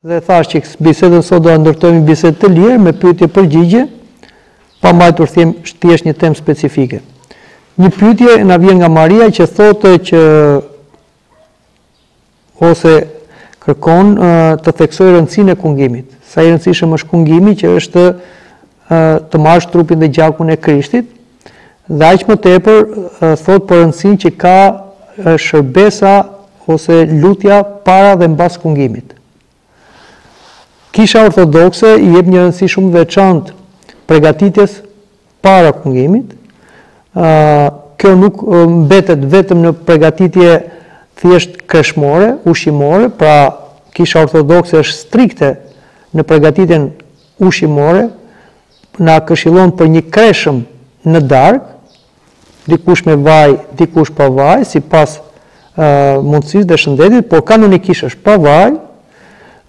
Dhe thashë që bisedën sot do ta ndërtojmë bisedë të lirë me pyetje-përgjigje, pa mbajtur them thjesht një temë specifike. Një pyetje na vjen nga Maria që thotë që ose kërkon të theksojë rëndësinë e kungimit. Sa i rëndësishëm është kungimi që është të marrësh trupin dhe gjakun e Krishtit, dhe aq më tepër thotë për rëndësinë që ka shërbesa ose lutja para dhe mbas kungimit. Kisha Ortodokse i jep një rëndësi shumë të veçantë përgatitjes para kungimit. Kjo nuk mbetet vetëm në përgatitje thjesht kreshmore, ushqimore, pra Kisha Ortodokse është strikte në përgatitjen ushqimore, na këshillon për një kreshëm në darkë, dikush me vaj, dikush pa vaj, sipas mundësisë dhe shëndetit, por kanonikisht është pa vaj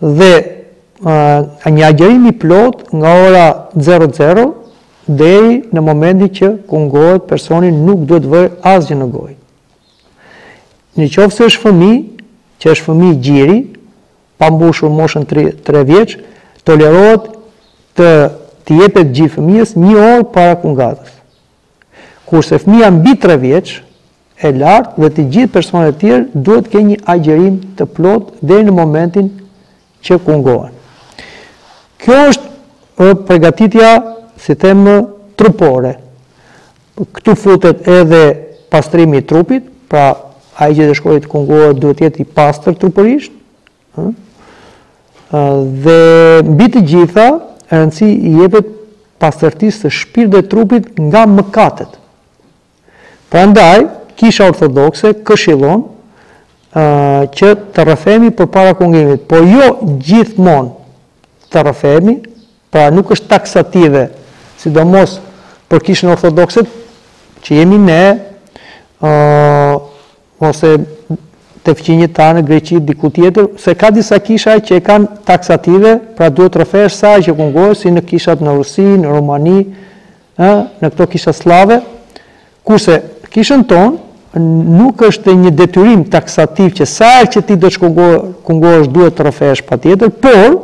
dhe një agjërim i plotë nga ora 00 deri në momentin që kungohet personi nuk duhet vërë asgjë në gojë. Në qoftë se është fëmijë, që është fëmijë gjiri, pa mbushur moshën tre vjeç, tolerohet t'i jepet gji fëmijës një orë para kungatës. Kurse fëmija mbi tre vjeç e lart dhe të gjithë personat e tjerë duhet të kenë një agjërim të plotë deri në momentin që kungohen. Kjo është përgatitja, si them, trupore. Këtu futet edhe pastrimi i trupit, pra ai që do shkojë të kungohet duhet të jetë i pastër trupërisht, ë? Dhe mbi të gjitha, rëndësi i jepet pastërtisë së shpirtit dhe trupit nga mëkatet. Prandaj, Kisha Ortodokse këshillon që të rrëfehemi përpara kungimit, po jo gjithmonë të rrëfehemi, Pra nuk është taksative, sidomos për Kishën Ortodokse që jemi ne, ë ose te fqinjët tanë Greqi diku tjetër, se ka disa kisha që e kanë taksative, pra duhet të rrëfehesh sa herë që kungohesh, si në kishat në Rusi, në Rumani, në këto kisha sllave, Kurse, Kishën tonë, nuk është një detyrim taksativ që sa herë që ti do të kungohesh duhet të rrëfehesh patjetër, por,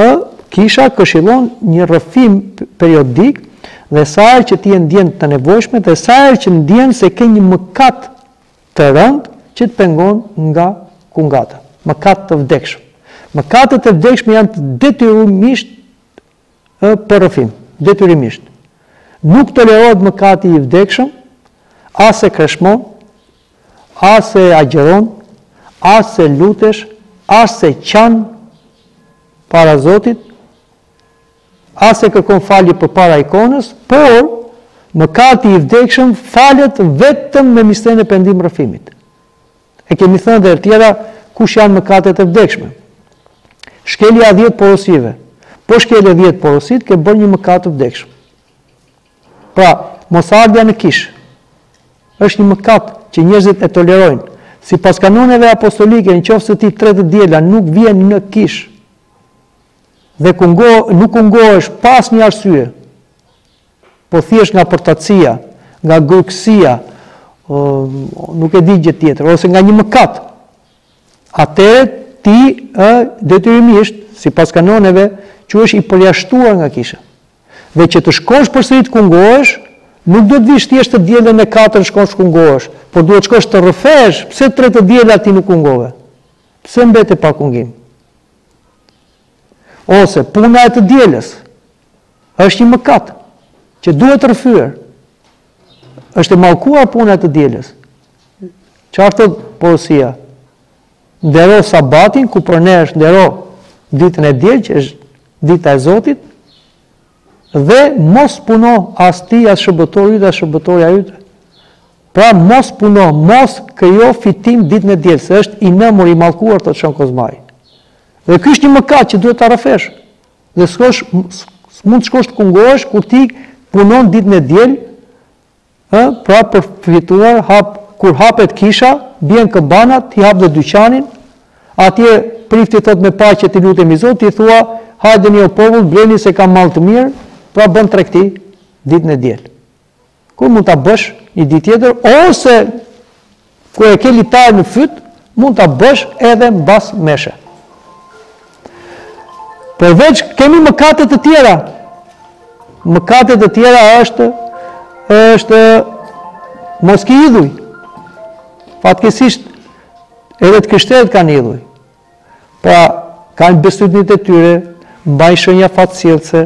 ë, Kisha këshillon një rrëfim periodik dhe sa herë që ti e ndjen të nevojshme dhe sa herë që ndjen se ke një mëkat të rëndë që të pengon nga kungata. Mëkat të vdekshëm. Mëkatet e vdekshme janë të detyrimisht ë për rrëfim, detyrimisht. Nuk tolerohet mëkati i vdekshëm, as se kreshmon, as se agjëron, as se lutesh, as se qan para Zotit, as se kërkon falje përpara ikonës, por mëkati i vdekshëm falet vetëm me misterin e pendim rrëfimit. E kemi thënë dhe të tjera kush janë mëkatet e vdekshme. Shkelja e 10 porosive. Po shkele 10 porositë ke bërë një mëkat të vdekshëm. Pra, mosardhja në kishë. Është një mëkat që njerëzit e tolerojnë. Sipas kanoneve apostolike, në qoftë se ti tre të diela nuk vjen në kishë dhe kungo, nuk kungohesh pa asnjë arsye, Po thjesht nga përtacia, nga grykësia, nuk e di gjë tjetër, ose nga një mëkat, atëherë ti ë detyrimisht, sipas kanoneve, quhesh i përjashtuar nga kisha. Dhe që të shkosh përsëri të kungohesh, nuk duhet të vish thjesht të dielën e katërt të shkosh të kungohesh, por duhet të shkosh të rrëfehesh pse tre të diela ti nuk kungove. Pse mbete pa kungim? Ose puna e të dielës, Është një mëkat që duhet rrëfyer. Është e mallkuar puna e të dielës. Ça thotë porosia? Ndero sabatin ku për ne është ndero ditën e diel që është dita e Zotit dhe mos puno as ti as shërbëtori dhe shërbëtorja yt. Pra mos puno, mos krijo fitim ditën e diel, se është i nëmur i mallkuar thotë Shën Kozmai. Dhe ky është një mëkat që duhet ta rrëfesh. Dhe s'kosh s'mund të shkosh të kungohesh kur ti punon ditën e diel, ë, pra për të fituar, hap kur hapet kisha, bie këmbana, ti hap dhe dyqanin, atje prifti thotë me paqe t'i lutemi Zotit, ti thua hajdeni o popull bleni se kam mall të mirë, pra bën tregti ditën e diel. Kur mund ta bësh një ditë tjetër ose kur e ke litarin në fyt, mund ta bësh edhe mbas meshe. Përveç kemi mëkate të tjera. Mëkate të tjera është është mos ki idhuj. Fatkeqësisht edhe të krishterët kanë idhuj. Pra kanë besëtytnitë e tyre, mbajnë shenja fatsjellëse,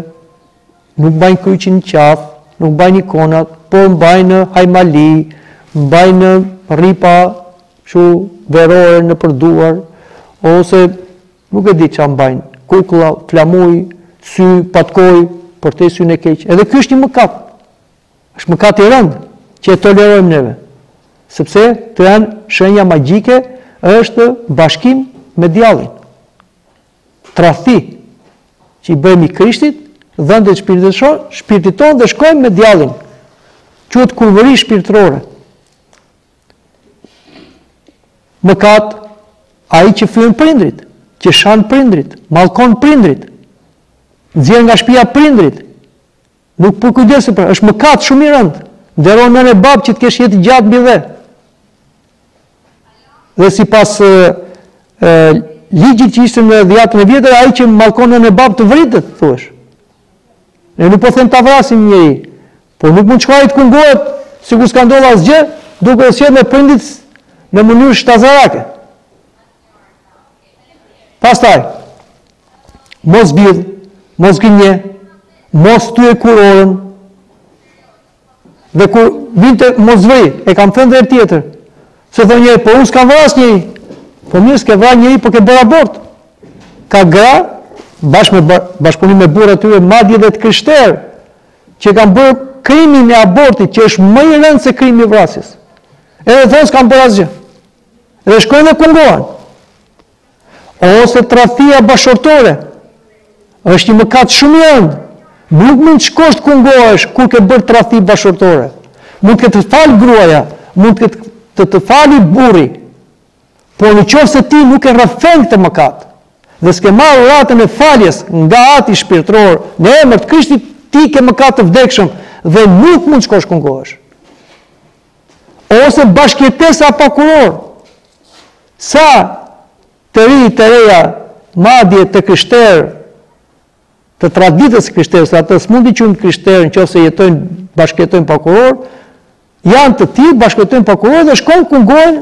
Nuk mbajnë kryqin në qafë, nuk mbajnë ikonat, por mbajnë hajmali, mbajnë rripa kështu verore nëpër duar ose nuk e di ça mbajnë, kukulla, flamuj, sy, patkojë për syrin e keq. Edhe ky është një mëkat. Është mëkat i rëndë që e tolerojmë neve. Sepse ato janë shenja magjike është bashkim me djallin. tradhti që i bëjmë Krishtit, dhëndrit shpirtëror, shpirtit tonë dhe shkojmë me djallin. Quhet kurvëri shpirtërore. Mëkat, ai që fyen prindërit, që shan prindërit, mallkon prindërit, nxjerr nga shpia prindërit, Nuk përkujdeset për, është mëkat shumë i rëndë. Ndero nënë e babë që të kesh jetë të gjatë mbi dhe. Dhe sipas e, e, ligjit që ishte në dhjatën e vjetër, ai që mallkon nënë e babë të vritet, thuhej. Ne nuk po them ta vrasim njeri, por nuk mund të shkojë të kungohet sikur s'ka ndodhur asgjë, duke u sjellë me prindët në mënyrë shtazarake. Pastaj, mos vidh, mos gënje, mos thyej kurorën, dhe kur vjen te mos vrit, e kam thënë dhe herë tjetër, se thotë njëri, po unë s'kam vrarë njeri, po mirë s'ke vrarë njeri, po ke bërë abort, ka gra, bashkë me bashkëpunim me burrat e tyre madje edhe të krishterë që kanë bërë krimin e abortit që është më i rëndë se krimi i vrasjes. Edhe thonë s'kam bërë asgjë. Dhe shkojnë dhe kungohen. Ose tradhtia bashkëshortore është një mëkat shumë i rëndë. Nuk mund të shkosh të kungohesh kur ke bërë tradhti bashkëshortore. Mund të të falë gruaja, mund të të, të fali burri. Por në qoftë se ti nuk e rrëfen këtë mëkat dhe s'ke marrë uratën e faljes nga ati shpirtëror në emër të Krishtit, ti ke mëkat të vdekshëm dhe nuk mund të shkosh kungohesh. ose bashkëjetesa pa kurorë, sa të rinj të reja, madje të krishterë, të traditës së krishterë, se ata s'mund t'i quajmë krishterë në qoftë se jetojnë, bashkëjetojnë pa kurorë, janë të tillë, bashkëjetojnë pa kurorë dhe shkojnë kungohen,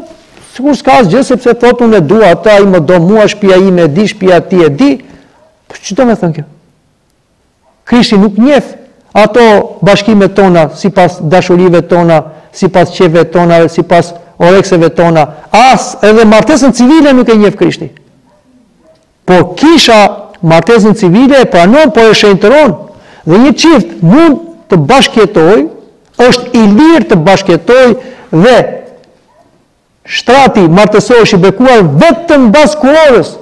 sikur s'ka asgjë sepse thotë unë e dua atë, ai më do mua, shpia ime e di, shpia e tij e di. Po ç'do me thënë kjo? Krishti nuk njef ato bashkimet tona sipas dashurive tona, sipas qejfeve tona dhe sipas orekseve tona, as edhe martesën civile nuk e njef Krishti. Por Kisha martesën civile e pranon, por e shenjtëron dhe një çift mund të bashkëjetojë, është i lirë të bashkëjetojë dhe shtrati martesor është i bekuar vetëm mbas kurorës.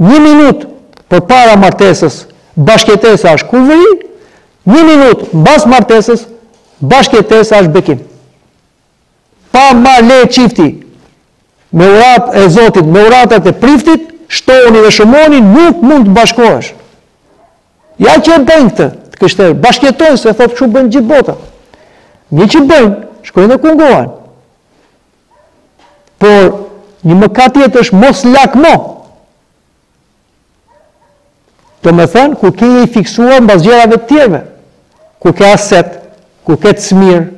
Një minutë përpara martesës, bashkëjetesa është kurvëri, një minutë mbas martesës, bashkëjetesa është bekim. Pa marrë leje çifti, me uratë e Zotit, me uratat e priftit, shtohuni dhe shumohuni, nuk mund të bashkohesh. Ja që e bëjnë këtë, të krishterë, bashkëjetojnë, se thotë kështu bëjnë gjithë bota. Një që bëjnë, shkojnë dhe kungohen. Por, një mëkat tjetër është mos lakmo. Domethënë, kur je i fiksuar mbas gjërave të të tjerëve, kur ke haset, kur ke cmirë,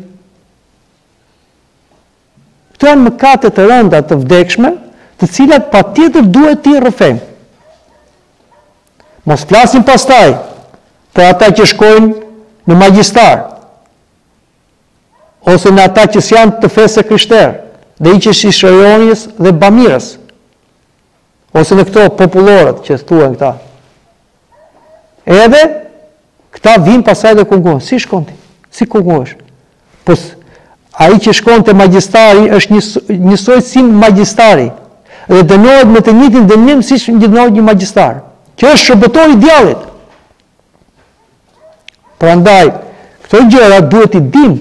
këto janë mëkate të rënda të vdekshme, të cilat patjetër duhet t'i rrëfejmë. Mos flasim pastaj për ata që shkojnë në magjistarë. ose në ata që s'janë të fesë së krishterë, dhe i ke si shëronjës dhe bamirës, ose në këto popullorët që thuhen këta. Edhe këta vijnë pastaj dhe kungohen. Si shkon ti? Si kungohesh? Po ai që shkon te magjistari është njësoj si magjistari dhe dënohet me të njëjtin dënim siç dënohet një magjistar. Që është shërbëtor i djallit. Prandaj, këto gjëra duhet t'i dimë,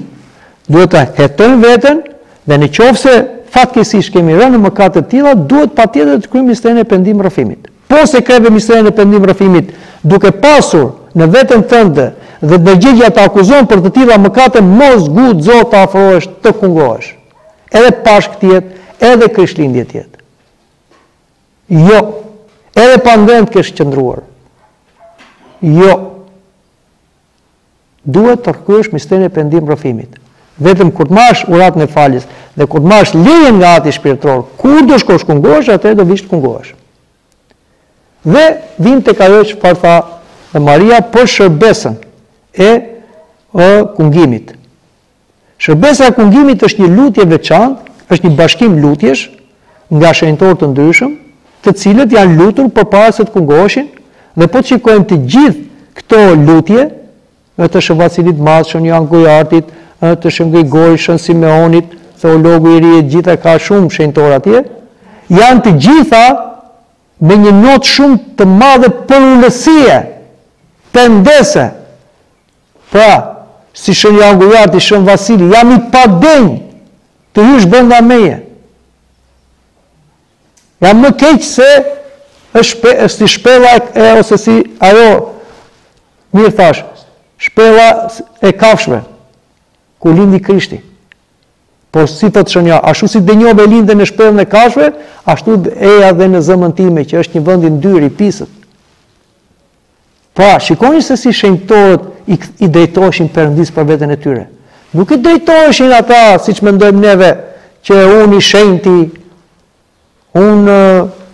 duhet të hetojmë veten dhe në qoftë se fatkeqësisht kemi rënë në mëkate të tilla, duhet patjetër të kryejmë misterin e pendim rrëfimit. Po s'e kreve misterin e pendim rrëfimit, duke pasur në veten tënde dhe ndërgjegja të akuzon për të tilla mëkate mos guxo të afrohesh të kungohesh. Edhe Pashkë të jetë, edhe Krishtlindje të jetë. Jo. Edhe pa ngrënë të kesh qëndruar. Jo. Duhet të kryesh misterin e pendim rrëfimit. Vetëm kur të marrsh uratën e faljes dhe kur të marrsh lejen nga ati shpirtëror, kur do shkosh kungohesh, atëherë do vish të kungohesh. Dhe vijmë tek ajo çfarë tha Maria për shërbesën e ë kungimit. Shërbesa e kungimit është një lutje e veçantë, është një bashkim lutjesh nga shenjtorë të ndryshëm, të cilët janë lutur përpara se të kungoheshin dhe po të shikojmë të gjithë këto lutje, ë të Shën Vasilit të Madh, Shën Joan Gojëartit, ë të Shën Grigorit, Shën Simeonit, Theologu i Ri e të gjitha ka shumë shenjtorë atje, janë të gjitha me një notë shumë të madhe përulësie, pendese, Pra, si Shën Joan Gojëarti, Shën Vasili, jam i padenjë, të hysh brenda meje. Jam më keq se është si shpella e, ose si ajo, mirë thashë, shpella e kafshve, ku lindi Krishti. Por si thotë shenjti, ashtu si denjove linde në shpellën e kafshve, ashtu eja dhe në zemrën time, që është një vend i ndyrë, i pisët. Pra, shikoni se si shenjtorët i, i drejtoheshin Perëndisë për veten e tyre. Nuk i drejtoheshin ata siç mendojmë neve që unë i shenjti, unë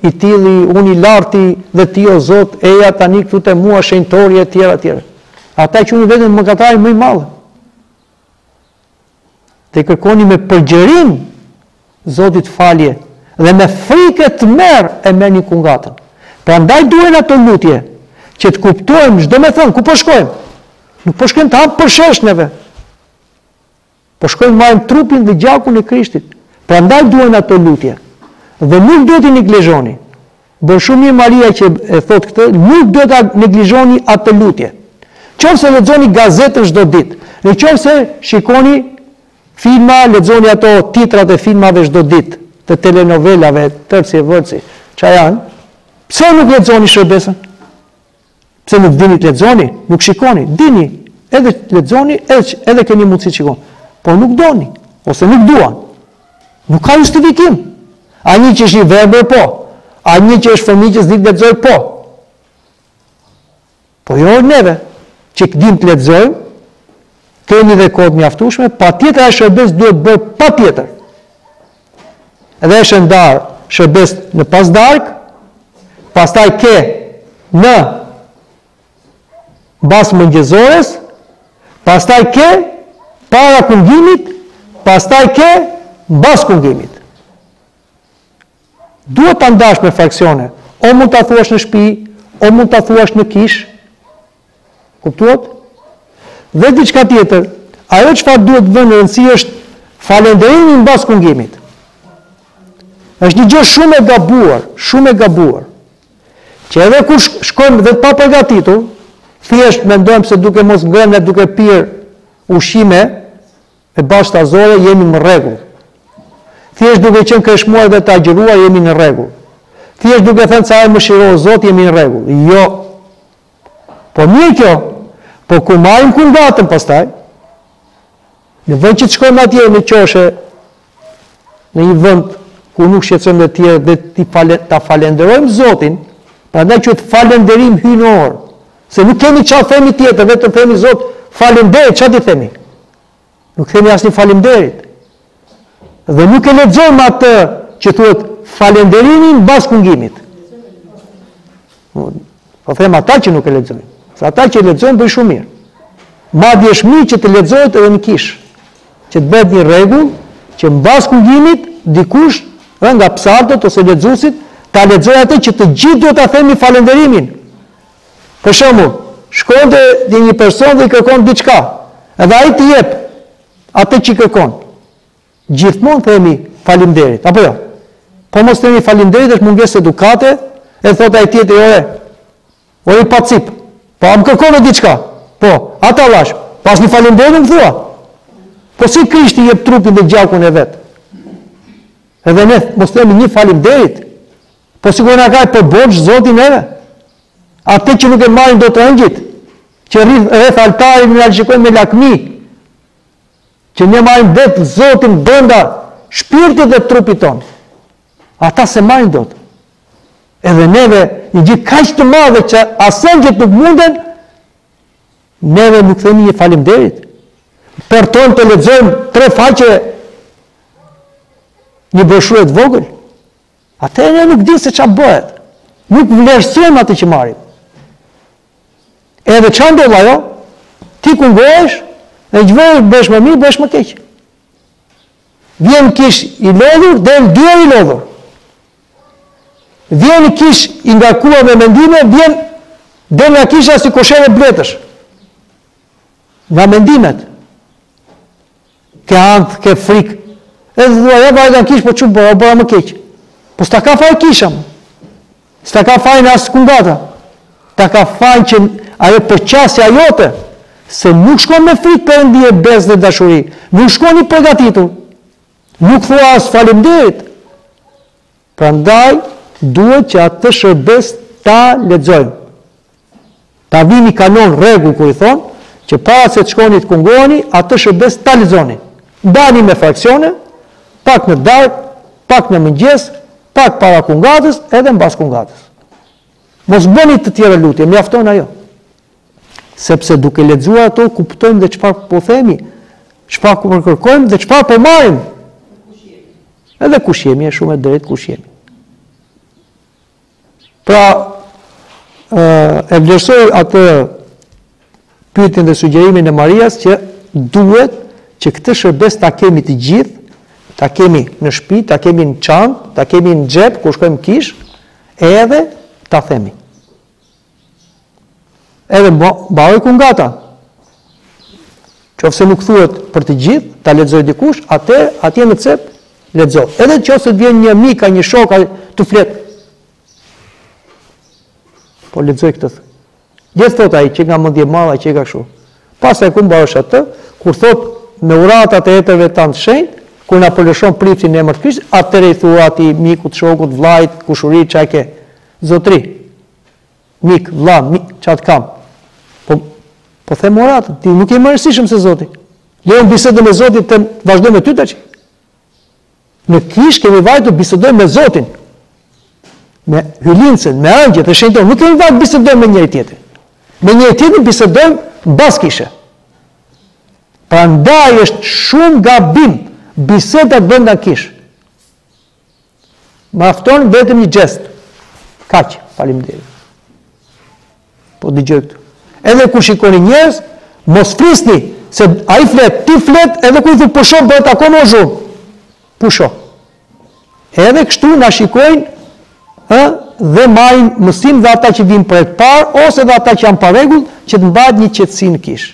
i tilli, unë i larti dhe ti o Zot, eja tani këtu te mua shenjtori e tjera e tjera. Ata e quanin veten mëkatari më i madh. dhe kërkoni me përgjërim Zotit falje dhe me frikë e tmerr e merrni kungatën. Prandaj duhen ato lutje që të kuptojmë ç'do me thënë ku po shkojmë. Nuk po shkojmë të hamë përshesh neve. Po shkojmë të marrim trupin dhe gjakun e Krishtit. Prandaj duhen ato lutje. Dhe nuk duhet t'i neglizhoni. Bën shumë mirë Maria që e thotë këtë, nuk duhet ta neglizhoni atë lutje. Në qoftë se lexoni gazetën çdo ditë, në qoftë se shikoni filma, lexoni ato titrat e filmave çdo ditë, të telenovelave, tërci e vërci, çfarë janë? Pse nuk lexoni shërbesën? Pse nuk dini të lexoni, nuk shikoni, dini, edhe lexoni, edhe edhe keni mundësi të shikoni, por nuk doni ose nuk duan. Nuk ka justifikim. A një që është i verbër po, a një që është fëmijë që s'di të lexojë po. Po jo neve që dim të lexojmë, kemi dhe kohë të mjaftueshme, patjetër ajo shërbesë duhet bërë patjetër. dhe është e ndarë shërbesë në pasdarkë, pastaj ke në mbas mëngjesores, pastaj ke para kungimit, pastaj ke mbas kungimit. Duhet ta ndash me fraksione, o mund ta thuash në shpi, o mund ta thuash në kishë, Kuptuat? Dhe diçka tjetër, ajo çfarë duhet vënë rëndësi është falënderimi mbas kungimit. Është një gjë shumë e gabuar, shumë e gabuar. Që edhe kur shkojmë dhe papërgatitur, thjesht mendojmë se duke mos ngrënë dhe duke pirë ushqime me bazë shtazore jemi në rregull. Thjesht duke qenë kreshmuar dhe të agjëruar jemi në rregull. Thjesht duke thënë sa e Mëshiro Zot jemi në rregull. Jo. Po mirë kjo, po kur marrim kungatën pastaj? Në vend që të shkojmë atje në qoshe, në një vend ku nuk shqetësojmë dhe tjerët dhe ta falën, falënderojmë Zotin, prandaj quhet falënderim hyjnor, se nuk kemi ça themi tjetër, vetëm themi Zot, faleminderit, ça t'i themi? Nuk themi asnjë faleminderit. Dhe nuk e lexojmë atë që thuhet falënderimi mbas kungimit. Po them ata që nuk e lexojnë. Se ata që e lexojnë bëjnë shumë mirë. Madje është mirë që të lexohet edhe në kishë. Që të bëhet një rregull që mbas kungimit dikush nga psaltët ose lexuesit ta lexojë atë që të gjithë duhet ta themi falënderimin. Për shembull, shkon te te një person dhe i kërkon diçka, edhe ai të jep atë që kërkon. Gjithmonë themi faleminderit, apo jo? Po mos themi faleminderit është mungesë edukate, e thot ai tjetri ore. Ore i pacip. Po a m'kërkon diçka. Po, ta dhash. Po as një faleminderit nuk thua. Po si Krishti jep trupin dhe gjakun e vet? Edhe ne mos themi një faleminderit, Po sikur na ka për borxh zoti neve? Atë që nuk e marrin dot ëngjijt? Që rreth rreth altarit na shikojnë me lakmi? Që ne marrim vetë zotin brënda shpirtit dhe trupit tonë? Ata s'e marrin dot? Edhe neve një gjë kaq të madhe që as ëngjijt nuk munden, neve nuk themi një falimderit. Përtojmë të lexojmë tre faqe një broshurë të vogël. Atëherë ne nuk dimë se çfarë bëhet. Nuk vlerësojmë atë që marrim. Edhe ça ndodh ajo, ti kungohesh, e s'do bëhesh më mirë, bëhesh më keq. Vjen kish i lodhur, del dyfi i lodhur. Vjen kish i ngarkuar me mendime, vjen del nga kisha si koshere bletësh. Nga mendimet. Ke ankth, ke frik. Edhe thua, ja vajta në kish, po ç'u bëra, u bëra më keq. Po s'ta ka faj kisha. S'ta ka fajn as kungata. Ta ka faj që ajo përqasja jote, se nuk shkon me frik Perëndie, bes dhe dashuri. Nuk shkon i përgatitur. Nuk thua as falimderit. Prandaj duhet që atë shërbes ta lexojmë. Ta vini kanon rregull kur i thonë që para se të shkoni të kungoheni, atë shërbes ta lexoni. Ndani me fraksione, pak në darkë, pak në mëngjes, pak para kungatës edhe mbas kungatës. Mos bëni të tjera lutje, mjafton ajo. Sepse duke lexuar ato kuptojmë dhe çfarë po themi, çfarë po kërkojmë dhe çfarë po marrim. Edhe kush jemi, është shumë e drejtë kush jemi. Pra, e vlerësoj atë pyetjen dhe sugjerimin e Marias që duhet që këtë shërbes ta kemi të gjithë, ta kemi në shtëpi, ta kemi në çantë, ta kemi në xhep kur shkojmë kish, edhe ta themi. Edhe mbaroi kungata. Qofse nuk thuhet për të gjithë, ta lexoj dikush, ti atje në cep lexo. Edhe nëse të vjen një mik a, një shok ai të flet. Po lexoj këtë. Le të thot ai që nga mendja madhe që ka kështu. Pastaj kur mbarosh atë, kur thot me uratat e etërve tanë të shenjtë, kur na përlëshon prifti në emër të Krishtit, atëherë i thua atij mikut, shokut, vllajt, kushurit çka ke. Zotri, Mik, vlla, mik, ça të kam. Po po them uratën, ti nuk je më i rëndësishëm se Zoti. Lë bisedën me Zotin të vazhdoj me ty. Në kishë kemi vajtur bisedojmë me Zotin. Me Hyjlindësen, me engjëjt e shenjtorët, nuk kemi vajtur bisedojmë me njëri tjetrin. Me njëri tjetrin bisedojmë mbas kishe. Prandaj është shumë gabim bisedat brenda kishës. Mjafton vetëm një gjest. Kaq, faleminderit. Po dëgjoj këtu. Edhe kur shikoni njerëz, mos flisni se ai flet, ti flet, edhe kur i thua pusho bëhet akoma zhurmë. Pusho. Edhe kështu na shikojnë ë dhe marrin mësim dhe ata që vijnë për të parë ose dhe ata që janë pa rregull që të mbahet një qetësi në kishë.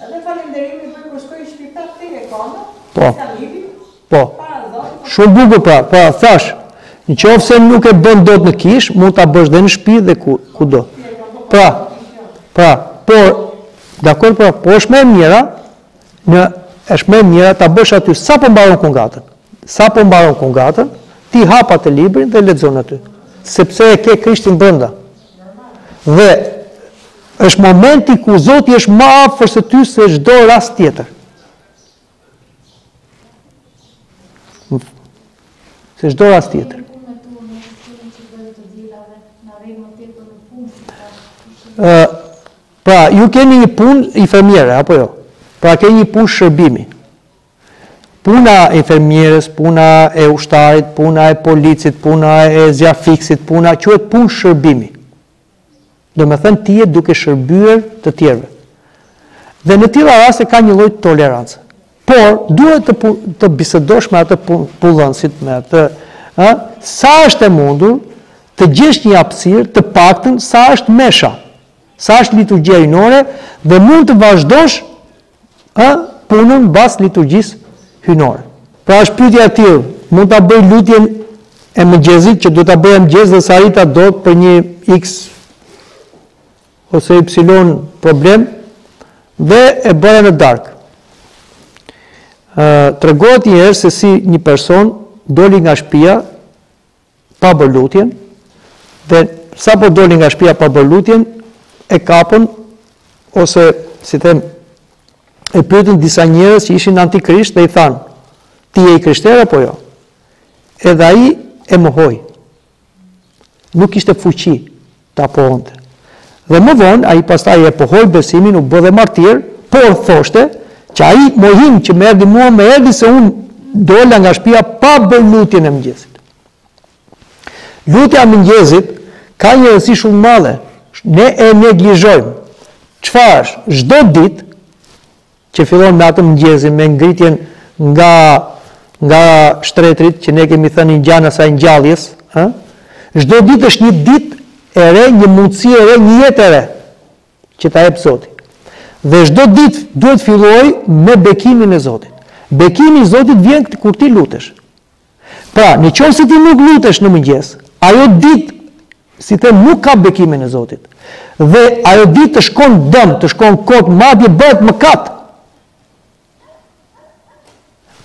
Edhe falenderimin e bëj kur shkoj në shpi te ikona, po. si alibi, po. Shumë bukur pra, pra, thash, në qoftë se nuk e bën dot në kishë, mund ta bësh dhe në shpi dhe ku, kudo. Pra, pra, por, dakord pra, po është më e mira, ë është më e mira ta bësh aty sapo mbaron kungatën. Sapo mbaron kungatën, ti hap atë librin dhe lexon aty. Sepse e ke Krishtin brenda. Dhe është momenti ku Zoti është më afër se ty se çdo rast tjetër. Se çdo rast tjetër. Ë pra, ju keni një punë infermiere apo jo? Pra keni një punë shërbimi. Puna e infermieres, puna e ushtarit, puna e policit, puna e zjarrfikësit, puna, quhet punë shërbimi. Domethënë ti je duke shërbyer të tjerëve. Dhe në tilla raste ka një lloj tolerance. Por duhet të të bisedosh me atë punëdhënësin, me atë, ë, sa është e mundur të gjesh një hapësirë të paktën sa është mesha, sa është liturgjia hyjnore dhe mund të vazhdosh ë punën mbas liturgjisë hyjnore. Pra është pyetja e tillë, mund ta bëj lutjen e mëngjesit që do ta bëja në mëngjes dhe s'arrita dot për një X ose Y problem dhe e bëra në darkë. Ë tregohet një herë se si një person doli nga shtëpia pa bërë lutjen dhe sapo doli nga shtëpia pa bërë lutjen e kapën ose si them e pyetën disa njerëz që ishin antikrisht dhe i thanë ti je i krishterë apo jo? Edhe ai e mohoi. Nuk kishte fuqi ta pohonte. Dhe më vonë ai pastaj e pohoi besimin u bë dhe martir, por thoshte, që ai mohim që më erdhi mua më erdhi se unë dola nga shpia pa bërë lutjen e mëngjesit. Lutja e mëngjesit ka një rëndësi shumë të madhe, ne e neglizhojmë. Çfarë është? Çdo ditë që fillon me atë mëngjesin, me ngritjen nga nga shtretrit që ne kemi thënë i ngjan asaj ngjalljes, ë? Çdo ditë është një ditë e re, një mundësi e re, një jetë e re që ta jep Zoti. Dhe çdo ditë duhet të fillojë me bekimin e Zotit. Bekimi i Zotit vjen kur ti lutesh. Pra, në qoftë se ti nuk lutesh në mëngjes, ajo ditë, si të them, nuk ka bekimin e Zotit. Dhe ajo ditë të shkon dëm, të shkon kot, madje bëhet mëkat.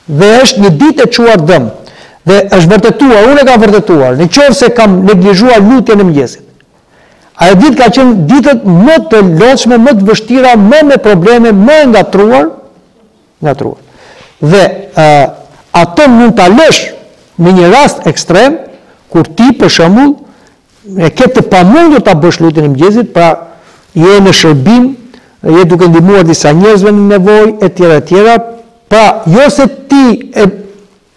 Dhe është një ditë e çuar dëm. Dhe është vërtetuar, unë e kam vërtetuar, në qoftë se kam neglizhuar lutjen e mëngjesit. Ajo ditë ka qenë ditët më të lodhshme, më të vështira, më me probleme, më e ngatruar, ngatruar. Dhe atë mund ta lësh në një rast ekstrem kur ti për shembull e ke të pamundur ta bësh lutjen e mëngjesit, pra je në shërbim, je duke ndihmuar disa njerëzve në nevojë etj etj. Pra, jo se ti e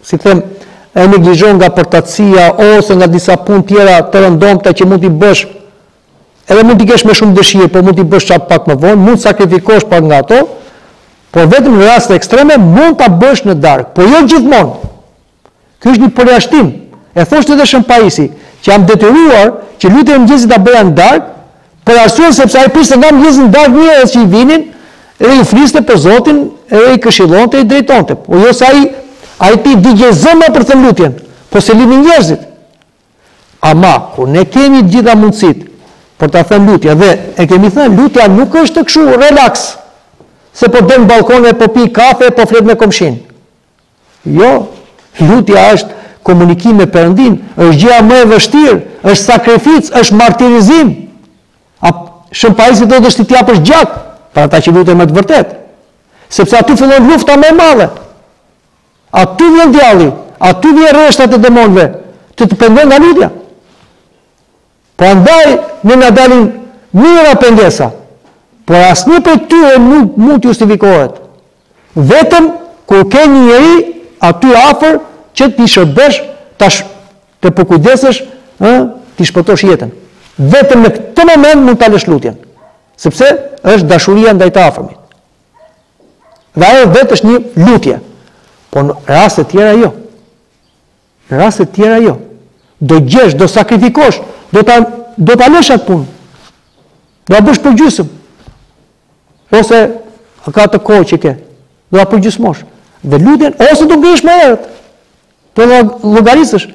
si të them e neglizhon nga përtatësia ose nga disa punë tjera të rëndomta që mund t'i bësh Edhe mund t'i kesh me shumë dëshirë, por mund t'i bësh ca pak më vonë, mund të sakrifikosh pak nga ato, por vetëm në raste ekstreme mund ta bësh në darkë, por jo gjithmonë. Ky është një përjashtim. E thoshte edhe Shën Paisi, që jam detyruar që lutjen e mëngjesit ta bëja në darkë, për arsye sepse ai priste nga mëngjesi në darkë njerëz që i vinin dhe i fliste për Zotin, edhe i këshillonte, i drejtonte. Po jo se ai ai i digjej zemra për lutjen, po s'e linin njerëzit. Ama, kur ne kemi të gjitha mundësitë për ta thënë lutjen dhe e kemi thënë lutja nuk është kështu relax, se po del në ballkon e po pi kafe e po flet me komshinë. Jo, lutja është komunikim me Perëndinë, është gjëja më e vështirë, është sakrificë, është martirizim. Shën Paisi thoshte është si të japësh gjak për ata që luten me të vërtetë. Sepse aty fillon lufta më e madhe. Aty vjen djalli, aty vijnë rreshtat e demonëve, që të pengojnë nga lutja. Prandaj, ne na dalin mijëra pengesa, por asnjë prej tyre nuk mund të justifikohet. Vetëm, kur ke një njeri, aty afër, që t'i shërbesh, të, sh, të përkujdesesh, t'i shpëtosh jetën. Vetëm në këtë moment mund ta lësh lutjen. Sepse, është dashuria ndaj të afërmit. Dhe ajo vetë është një lutje. Po në raste të tjera jo. Në raste të tjera jo. Do gjesh, do sakrifikosh, do ta do ta lësh atë punë. Do ta bësh përgjysmë. Ose aq atë kohë që ke. Do ta përgjysmosh. Dhe lutjen ose do bësh më herët. Po ta llogarisësh.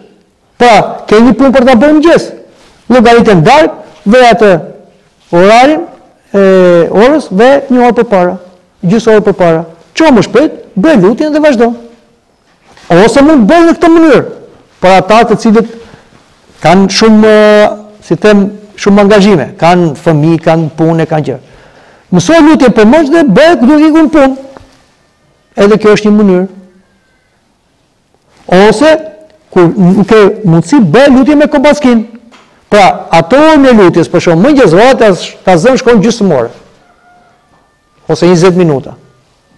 Pra, ke një punë për ta bërë mëngjes. Llogarite në darkë, vë atë orarin e orës dhe një orë përpara, gjysë orë përpara. Çohu më shpejt, bëj lutjen dhe vazhdo. Ose mund të bëj në këtë mënyrë. Për ata të cilët kanë shumë, si them, shumë angazhime, kanë fëmijë, kanë punë, kanë gjë. Mësoje lutjen për mëngjes dhe bëj duke ikur në punë. Edhe kjo është një mënyrë. Ose kur nuk ke mundësi bëj lutjen me komboskin. Pra, ato orën e lutjes, për shembull mëngjes varet ta zëmë shkon gjysmë ore. Ose 20 minuta.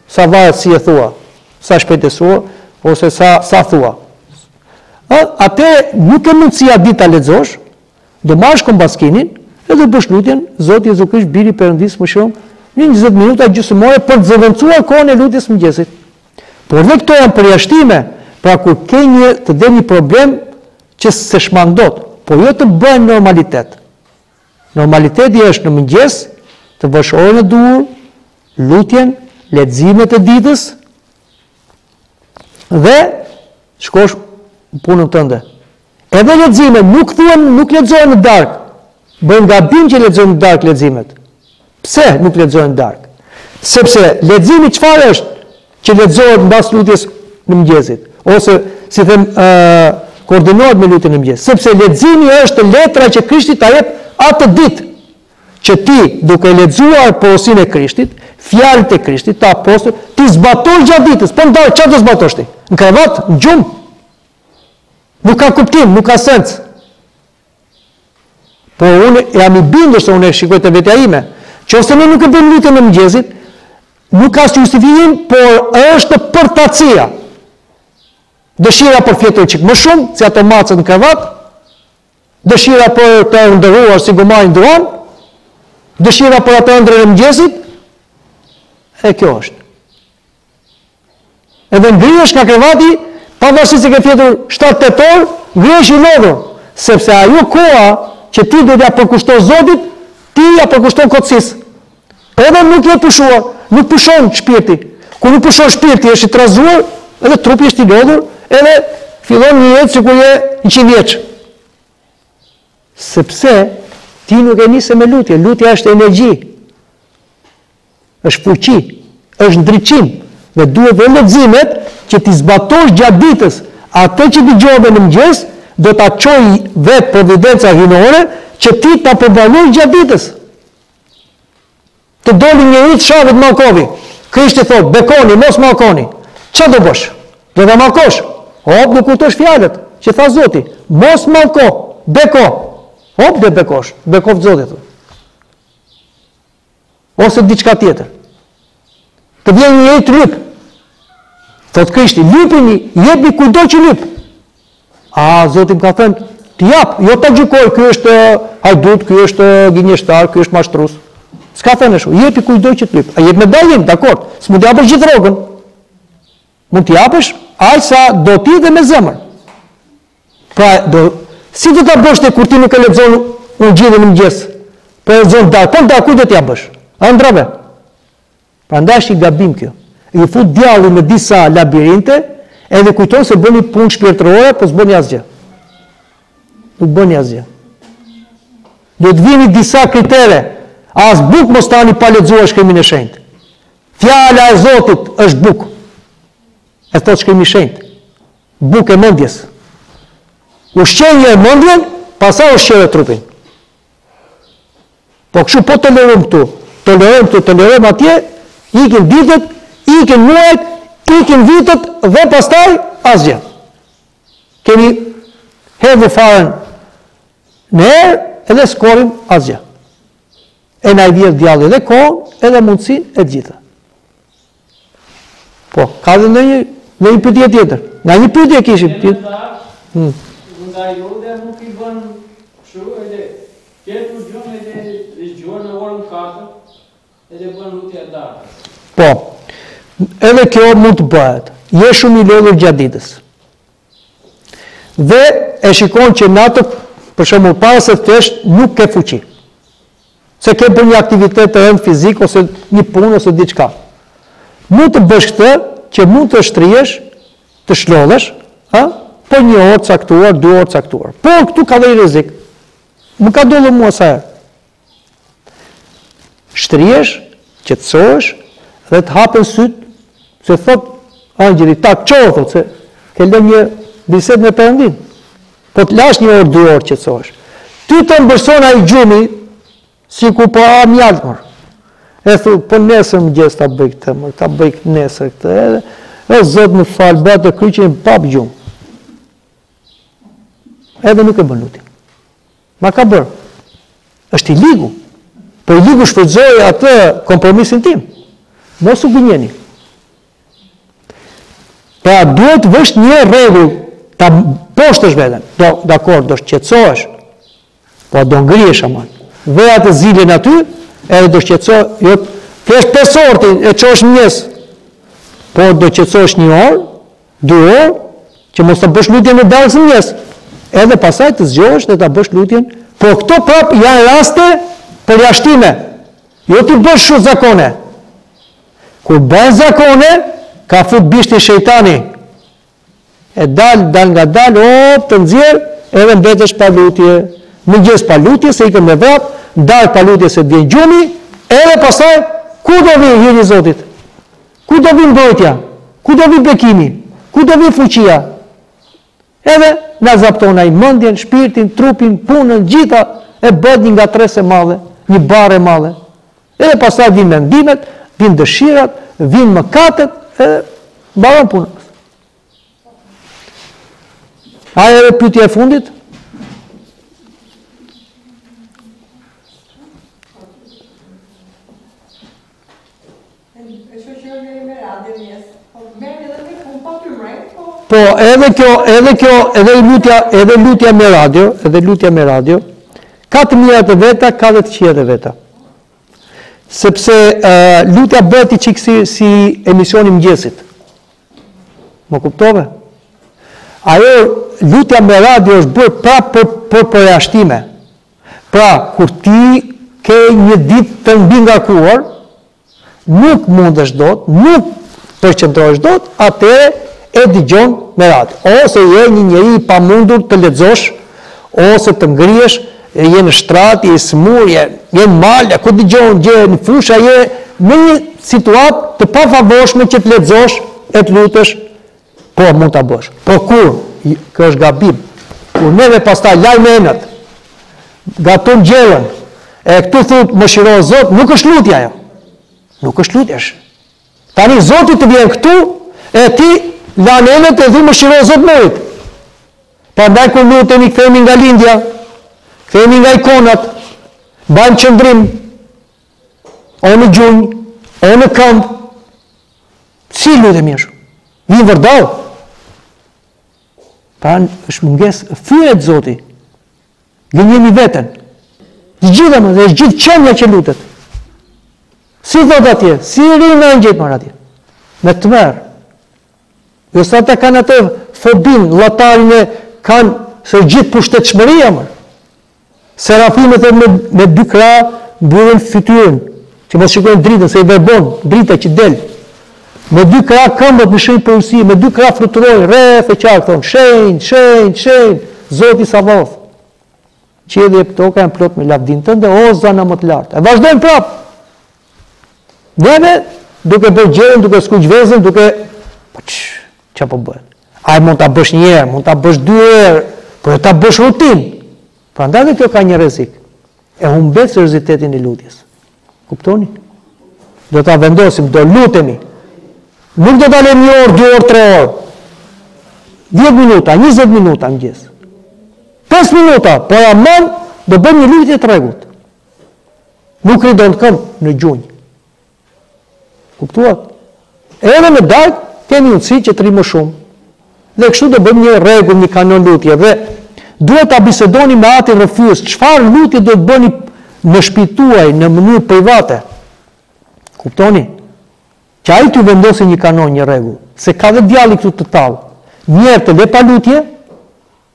Sa varet si e thua, sa shpejt e thua, ose sa sa thua. Ë, atë nuk ke mundësi atë ditë ta lexosh, do marrësh komboskinin, edhe bësh lutjen, Zoti Jezu Krisht, biri i Perëndisë mëshiromë, një 20 minuta gjysmë ore për të zëvendësuar kohën e lutjes së mëngjesit. Por dhe këto janë përjashtime, pra kur ke një të del një problem që s'e shmang dot, po jo të bëhen normalitet. Normaliteti është në mëngjes të vësh orën e duhur, lutjen, leximet e ditës dhe shkosh punën tënde. Edhe leximet nuk thuhen nuk lexohen në darkë. Bëjnë gabim që lexojnë në darkë leximet. Pse nuk lexohen në darkë? Sepse leximi çfarë është që lexohet mbas lutjes së mëngjesit ose si them ë koordinohet me lutjen e mëngjesit, sepse leximi është letra që Krishti ta jep atë ditë që ti duke lexuar porosinë e Krishtit, fjalët e Krishtit, të apostujve, t'i zbatosh gjatë ditës, po në darkë, çfarë do zbatosh ti? Në krevat, në gjumë, Nuk ka kuptim, nuk ka sens. Po unë jam i bindur se unë e shikoj te vetja ime. Qoftë se ne nuk e bëjmë lutjen e mëngjesit, nuk ka asnjë justifikim, por është përtacia. Dëshira për fjetur çik më shumë si ato macet në krevat, dëshira për të ëndërruar zgjuar, ëndërruar, dëshira për atë ëndrën e mëngjesit, e kjo është. Edhe ngrihesh nga krevati, pavarësisht se ke fjetur 7 8 orë, ngrihesh i lodhur, sepse ajo koha që ti duhet t'ia përkushtosh Zotit, ti ia përkushton kotësisë. Edhe nuk je pushuar, nuk pushon shpirti. Kur nuk pushon shpirti, është i trazuar, edhe trupi është i lodhur, edhe fillon një jetë sikur je 100 vjeç. Sepse ti nuk e nise me lutje, lutja është energji. Është fuqi, është ndriçim dhe duhet dhe leximet që t'i zbatosh gjatë ditës. Atë që dëgjove në mëngjes do ta çojë vetë providenca hyjnore që ti ta përballosh gjatë ditës. Të doli një, të shau, të mallkoi. Krishti thotë, bekoni, mos mallkoni. Ç'a do bësh? Do ta mallkosh? Hop, t'i kujtosh fjalët që tha Zoti. Mos mallko, beko. Hop dhe bekosh, bekoftë Zoti thotë. ose diçka tjetër. Të vjen një e të lyp. Thotë Krishti, lypni, jepni kujtdo që lyp. A, Zoti më ka thënë, të jap, jo ta gjykoj, ky është hajdut, ky është gënjeshtar, ky është mashtrues. S'ka thënë ashtu, jepi kujtdo që të lyp. A jep me dallim, dakord, s'mund t'i japësh gjithë rogën. Mund t'i japësh aq sa do ti dhe me zemër. Pra, do si do ta bësh ti kur ti nuk e lexon ungjillin në mëngjes? Po e lexon darkë, po darkë ku do t'i bësh? Ëndrrave. Prandaj është i gabim kjo. I fut djalli në disa labirinte, edhe kujton se bëni punë shpirtërore, po s'bëni asgjë. Nuk bëni asgjë. Do të vini disa kritere, as bukë mos të hani pa lexuar shkrimin e shenjtë. Fjala e Zotit është bukë. E thotë shkrimi i shenjtë. Bukë e mendjes. Ushqen njëherë mendjen, pastaj ushqen trupin. Po kështu po tolerojmë këtu, tolerojmë këtu, tolerojmë atje, ikin ditët, ikin muajt, ikin vitet dhe pastaj asgjë. Kemi hedhur faren në erë edhe s'korrim asgjë. E na i vjedh djalli dhe kohën, edhe mundësin, e të gjitha. Po, ka dhe ndonjë, në një pyetje tjetër. Nga një pyetje kishim. Në një hmm. Nga ajo dhe nuk i bën kështu edhe, kjerë të gjumë edhe zgjohesh në orën 4, edhe bën lutjet atëherë. Po, edhe kjo mund të bëhet. Je shumë i lodhur gjatë ditës. Dhe e shikon që natën, për shembull, para se të flesh, nuk ke fuqi. Se ke bërë një aktivitet të rëndë fizik ose një punë ose diçka. Mund të bësh këtë që mund të shtrihesh, të shlodhesh, ha? Për një orë caktuar, dy orë caktuar. Por këtu ka dhe një rrezik. Më ka ndodhur mua sa herë. Shtrihesh, qetësohesh dhe të hapen sytë se thotë engjëlli tak çohu thotë se ke lënë një bisedë me Perëndinë. Po të lash një orë, dy orë qetësohesh. Ty të mbërthen ai gjumi sikur po ha mjaltë mor. E thua, po nesër mëngjes ta bëj këtë mor, ta bëj këtë nesër këtë edhe. O Zot më fal, bën kryqin e pap gjumë. Edhe nuk e bën lutjen. Ma ka bërë. Është i ligu. Po i ligu shfrytëzoi atë kompromisin tim. Mos u gënjeni. Pra duhet të vësh një rregull ta poshtësh veten. D dakord, do shqetësohesh. Po do ngrihesh aman. Dhe atë zilen aty, edhe do shqetëso, jo të flesh për së dyti e çohesh mjes. Po do qetësohesh një orë, Dy orë që mos të bësh lutjen e darkës në mjes, edhe pasaj të zgjohesh dhe të bësh lutjen, por këto prap janë raste përjashtime, jo të bësh zakone. Kur bëhen zakone, ka fut bishtin shejtani, e dal, dalëngadalë, op, të nxjerr, edhe mbetesh pa lutje, mëngjes pa lutje, se ikim me vrap, darkë pa lutje se vjen gjumi, edhe pasaj, ku do vijë, hiri i Zotit, Ku do vi mbrojtja? Ku do vi bekimi? Ku do vi fuqia? Edhe na zapton ai mendjen, shpirtin, trupin, punën, të gjitha e bëhet një ngatresë e madhe, një barrë e madhe. Edhe pastaj vijnë mendimet, vijnë dëshirat, vijnë mëkatet, edhe mbaron puna. A edhe pyetja e fundit? E shoqëroj me me radio mjes. Po merr edhe me punë pa ty mrem, po. Po, edhe kjo, edhe kjo, edhe lutja, edhe lutja me radio, edhe lutja me radio. Ka të mirat e veta, ka dhe të këqijat e veta. Sepse uh, lutja bëhet një çikë si emision i mëngjesit. Më kuptove? Ajo lutja me radio është bërë pra për për përjashtime. Pra, kur ti ke një ditë të mbingarkuar, nuk mundesh dot, nuk përqendrohesh dot, atëherë e dëgjon me radio. Ose je një njeri i pamundur të lexosh, ose të ngrihesh, je në shtrat, je i sëmurë, je, je në mal, ku dëgjon, je në fusha, je në një situatë të pafavorshme që të lexosh e të lutesh Po mund ta bësh. Po kur? Ky është gabim. Kur neve pastaj lajmë enët. Gatuan gjellën. E këtu thua mëshiro Zot, nuk është lutje ajo. Nuk është lutje. Tani Zoti të vjen këtu e ti lan enët e thu mëshiro Zot murit. Prandaj kur lutemi kthehemi nga lindja, kthehemi nga ikonat, mbajmë qëndrim, O në gjunjë, o në këmbë, s'i lutemi e shu, vijmë vërdalë. Pra në është mungesë, fyhet Zoti, gënjejmë veten, të gjitha, ma dhe është gjithë qenia që lutet. Si thotë atje, si rinë në gjithë me radio, me të mërë. Dhe jo se ata kanë atë fobin, latarin e kanë së gjithë pushtet shmëria mërë. Serafimet edhe me dy krahë mbyllin fytyrën, që mos shikojnë dritën, se i verbon drita që del. Me dy krahë këmbët në shenjë përulësie, me dy krahë fluturojnë rreth e qark thonë, Shenjt, shenjt, shenjt, Zoti Savoth. Qielli e toka janë plot me lavdinë tënde, osana më të lartë. E vazhdojnë prapë. Neve, duke bërë gjellën, duke skuq vezën, duke... Po ça, ça po bëhet? Ai mund ta bësh një herë, mund ta bësh dy herë, por jo ta bësh rutinë. Prandaj dhe kjo ka një rrezik. E humbet seriozitetin e lutjes. Kuptoni? Do ta vendosim, do lutemi. Nuk do të lutemi një orë, dy orë, tre orë. 10 minuta, 20 minuta në mëngjes. 5 minuta, por aman, do bëjmë një lutje të rregullt. Nuk rri dot në këmbë në gjunjë. Kuptuat? Edhe në daç, kemi mundësi që të rrimë më shumë. Dhe kështu do bëmë një rregull, një kanon lutje. Dhe duhet ta bisedoni me atin rrëfyes, çfarë lutje do të bëni në shpi tuaj, në mënyrë private. Kuptoni? Që ai t'ju vendosi një kanon, një rregull. Se ka dhe djalli këtu të tall. Një herë të lë pa lutje,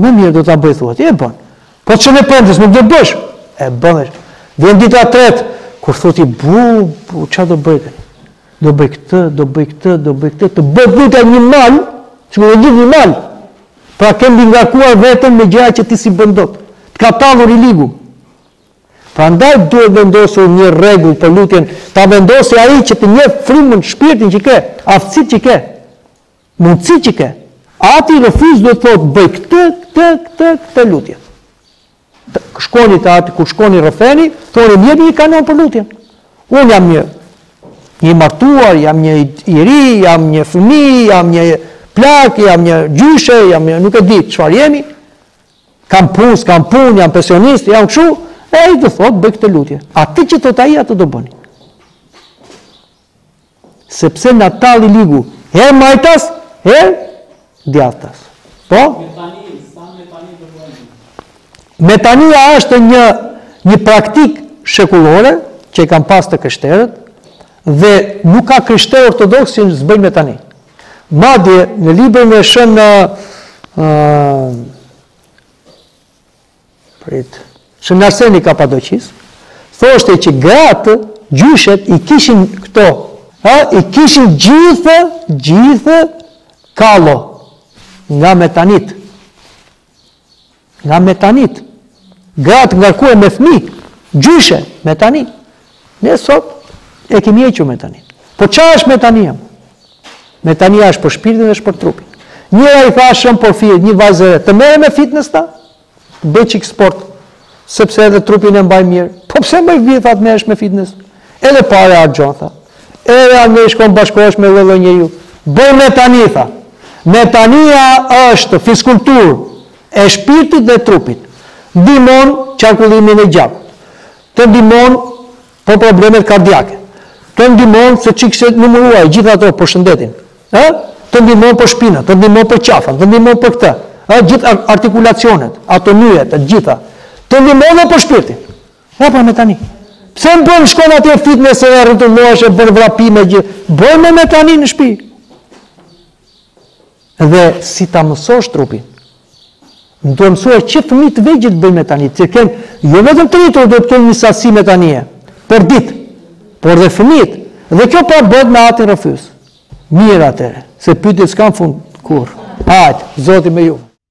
Më mirë do ta bëj thua ti, e bën. Po Shën e Premtes, nuk do bësh. E bën. Vjen dita e tretë, kur thotë bu bu, çfarë do bëj këtë? Do bëj këtë, do bëj këtë, do bëj këtë, të bëhet një mal, që do të një mal. Pra ke mbingarkuar veten me gjëra që ti s'i bën dot. Të ka tallur i ligu. Prandaj duhet vendosur një rregull për lutjen, ta vendosë ai që të njeh frymën, shpirtin që ke, aftësitë që ke. Mundësitë që ke. Ati rrëfyes do të thotë bëj këtë, këtë, këtë, këtë lutje. Shkoni te ati, kur shkoni rrëfeheni, thoni më jepni një kanon për lutjen. Unë jam një i martuar, jam një i ri, jam një fëmijë, jam një plak, jam një gjyshe, jam një nuk e di çfarë jemi. Kam punë, s'kam punë, jam pensionist, jam kështu, e ai do thotë bëj këtë lutje. Atë që thotë ai atë do bëni. Sepse na tall i ligu, herë majtas, herë djathtas. Po? Metania është një një praktikë shekullore që e kanë pas të krishterët dhe nuk ka krishterë ortodoks që s'bëjnë metani. Madje në librin e shën në uh, Prit. Shën Arseni i Kapadoqisë, thoshte që gratë, gjyshet, i kishin këto, ha, i kishin gjithë, gjithë, kallo, nga metanitë. Nga metanitë. Gratë ngarkuar me fmij, gjyshe, metani. Ne sot e kemi hequr metaninë. Po ça është metania? Metania është për shpirtin dhe është për trupin. Njëra i tha një prej shoqeve, një vajze të merret me fitness tha? Bëj çik sport, sepse edhe trupin e mban mirë. Po pse moj vajzë, tha të merresh me fitness? Edhe pare harxhon, tha. Edhe a me shkon bashkosh me lëllë një ju. Bëj metani, tha. Metania është fiskulturë e shpirtit dhe trupit. Ndihmon qarkullimin e gjakut. Të ndihmon për problemet kardiake. Të ndihmon seç i kishte numëruar gjithë ato për shëndetin. Ë? Të ndihmon për shpinën, të ndihmon për qafën, të ndihmon për këtë. Ë gjithë artikulacionet, ato nyjet, të gjitha. Të ndihmon edhe për shpirtin. Ja pra metani. Pse më bën shkon atje fitness e rrotullohesh e bën vrapime gjithë. Bëj më metani në shpi. Dhe si ta mësosh trupin? Duhet mësuar që fëmijë të vegjël të bëjnë metani, të kenë jo vetëm të rritur, duhet të kenë një sasi metanie për ditë, por dhe fëmijët. Dhe kjo pra bëhet me atin rrëfyes. Mirë atëhere, se pyetjet s'kanë fund kurrë. Hajt, Zoti me ju.